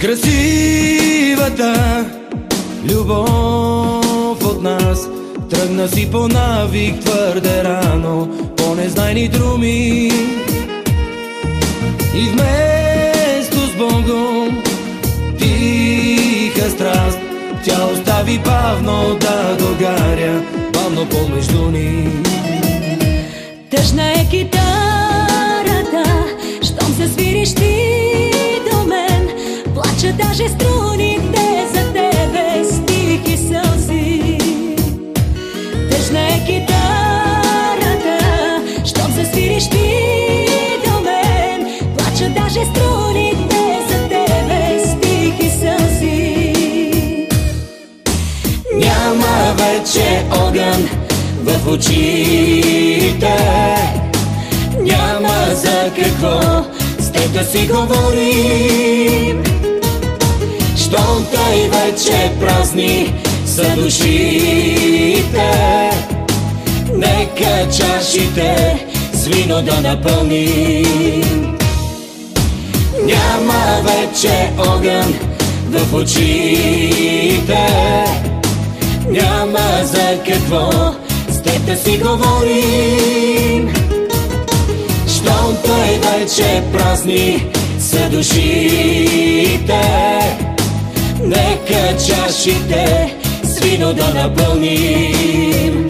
Красивата любов от нас Тръгна си по навик твърде рано По незнайни друми И вместо с Богом Тиха страст Тя остави бавно да догаря Бавно помежду ни. Тъжна е китарата Щом се свириш ти Даже струните за тебе с тихи сълзи. Тъжна е китарата Щом се свириш ти до мен. Плача даже струните за тебе с тихи сълзи. Няма вече огън в очите. Няма за какво с теб да си говорим Щом тъй вече празни са душите. Нека чашите с вино да напълним. Няма вече огън в очите. Няма за какво с теб си говорим. Щом той вече празни са душите čašite svinu da napunim